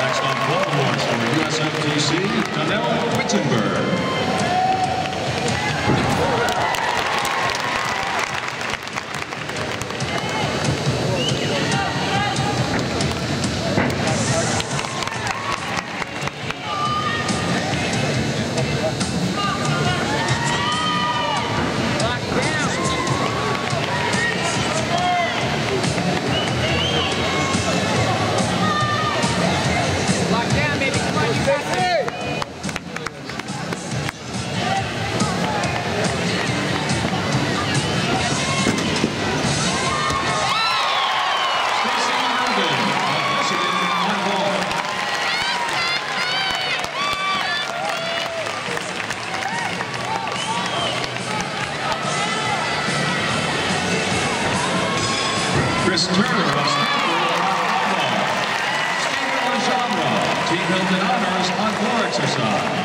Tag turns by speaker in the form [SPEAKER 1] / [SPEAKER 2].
[SPEAKER 1] From Baltimore for USFTC, Donnell Wittenberg. Chris Turner of Stanford Team Hilton Honors on floor exercise.